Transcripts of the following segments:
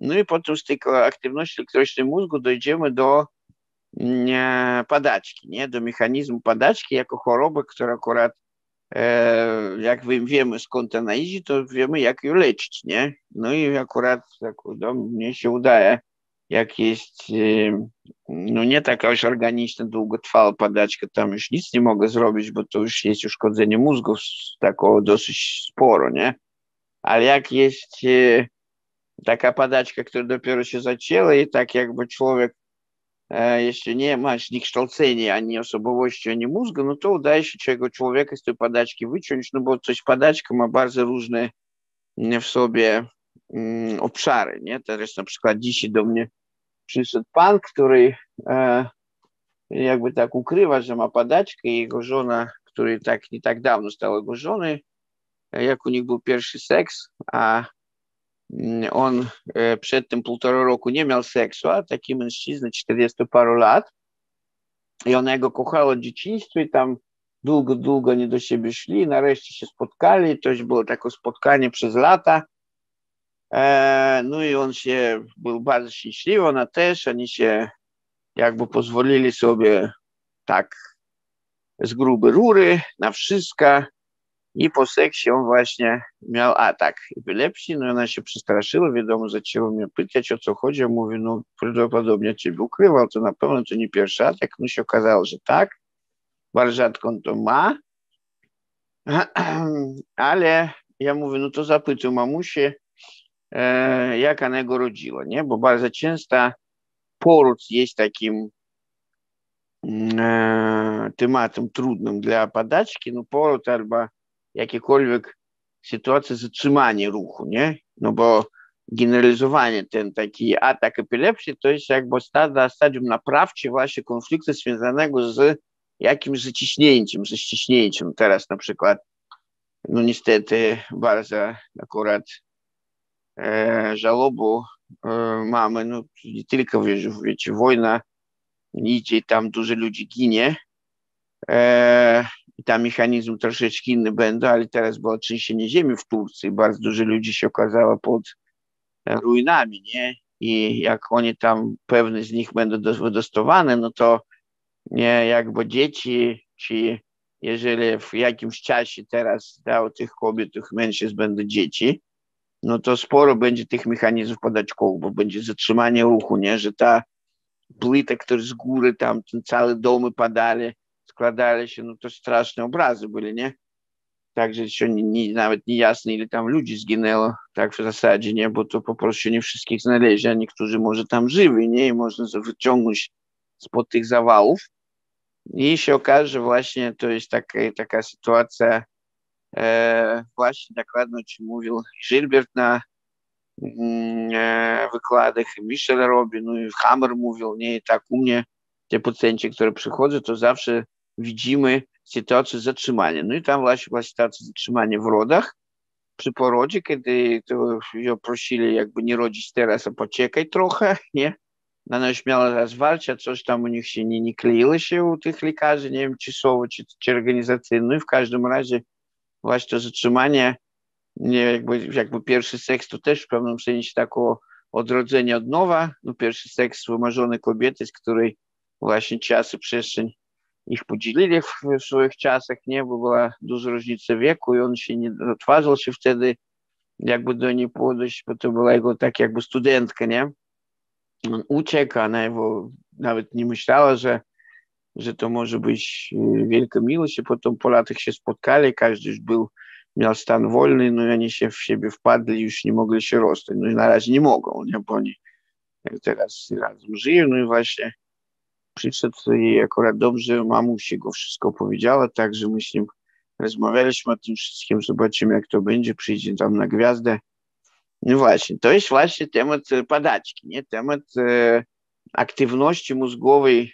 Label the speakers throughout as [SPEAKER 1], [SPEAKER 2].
[SPEAKER 1] No i potem z tej aktywności elektrycznej mózgu dojdziemy do mm, padaczki, nie? do mechanizmu padaczki jako choroby, która akurat e, jak wiemy skąd ona idzie, to wiemy jak ją leczyć, nie? No i akurat tak, no, mnie się udaje, jak jest e, no nie taka już organiczna, długotrwała padaczka, tam już nic nie mogę zrobić, bo to już jest uszkodzenie mózgu takiego dosyć sporo, nie? Ale jak jest e, taka padaczka, która dopiero się zaczęła i tak jakby człowiek jeszcze nie ma ni kształcenia, ani osobowości, ani mózgu, no to udaje się tego człowieka z tej padaczki wyciąć, no bo coś padaczka ma bardzo różne w sobie obszary, nie? Teraz na przykład dzisiaj do mnie przyszedł pan, który jakby tak ukrywa, że ma padaczkę i jego żona, który tak nie tak dawno stał jego żony, jak u nich był pierwszy seks, a on przed tym półtora roku nie miał seksu, a taki mężczyzna 40 paru lat i ona jego kochała od dzieciństwa i tam długo, długo nie do siebie szli, nareszcie się spotkali, to już było takie spotkanie przez lata, no i on się był bardzo szczęśliwy, ona też, oni się jakby pozwolili sobie tak z grube rury na wszystko, i po seksie on właśnie miał atak epilepsji, no i ona się przestraszyła, wiadomo, zaczęła mnie pytać, o co chodzi, ja mówię, no prawdopodobnie ciebie ukrywał, to na pewno to nie pierwszy atak, no się okazało, że tak, bardzo rzadko on to ma, ale ja mówię, no to zapytaj mamusię, e, jak ona go rodziła, nie, bo bardzo często poród jest takim mm, e, tematem trudnym dla padaczki, no poród albo jakiekolwiek sytuacje zatrzymania ruchu, nie? No bo generalizowanie ten taki atak epilepsji to jest jakby stadium naprawcze właśnie konfliktu związanego z jakimś zaciśnięciem, ze ściśnięciem. Teraz na przykład, no niestety bardzo akurat e, e, mamy, no nie tylko wiecie, wiecie wojna idzie, tam dużo ludzi ginie, e, i tam mechanizm troszeczkę inny będzie, ale teraz było trzęsienie ziemi w Turcji, bardzo dużo ludzi się okazało pod ruinami, nie? I jak oni tam, pewne z nich będą wydostowane, no to nie, jakby dzieci, czy jeżeli w jakimś czasie teraz dla tych kobiet, tych mężczyzn będą dzieci, no to sporo będzie tych mechanizmów podaczkowych, bo będzie zatrzymanie ruchu, nie? Że ta płyta, która z góry tam, ten cały domy padali, składali się, no to straszne obrazy byli, nie? Także jeszcze nie, nie, nawet nie jasne, ile tam ludzi zginęło, tak w zasadzie, nie? Bo to po prostu nie wszystkich znaleźli, a niektórzy może tam żywi, nie? I można wyciągnąć spod tych zawałów. I się okaże, że właśnie to jest taka, taka sytuacja, e, właśnie dokładnie o czym mówił Gilbert na mm, e, wykładach, Michel robi, no i Hammer mówił, nie? Tak u mnie te pacjenci, które przychodzą, to zawsze widzimy sytuację zatrzymania. No i tam właśnie była sytuacja zatrzymania w rodach. Przy porodzie, kiedy to ją prosili jakby nie rodzić teraz, a poczekaj trochę, nie? Ona już miała rozwalć, a coś tam u nich się nie, nie kleiło się u tych lekarzy, nie wiem, czy słowo, czy, czy organizacyjne. No i w każdym razie właśnie to zatrzymanie, nie, jakby, jakby pierwszy seks to też w pewnym sensie takiego odrodzenia od nowa. No pierwszy seks wymarzony kobiety, z której właśnie czas i przestrzeń ich podzielili w, w swoich czasach, nie, bo była duża różnica wieku i on się nie odważył się wtedy jakby do niej podejść, bo to była jego tak jakby studentka, nie? On uciekł, ona jego nawet nie myślała, że, że to może być wielka miłość. I potem po latach się spotkali, każdy już był, miał stan wolny, no i oni się w siebie wpadli, już nie mogli się rozstać, no i na razie nie mogą, nie, bo oni teraz razem żyją, no i właśnie przyszedł i akurat dobrze mamusi go wszystko powiedziała, także my z nim rozmawialiśmy o tym wszystkim, zobaczymy jak to będzie, przyjdzie tam na gwiazdę. No właśnie, to jest właśnie temat padaczki, nie? Temat e, aktywności mózgowej,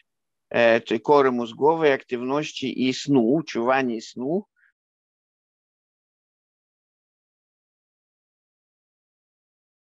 [SPEAKER 1] e, tej kory mózgowej, aktywności i snu, czuwania i snu.